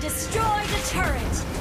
Destroy the turret!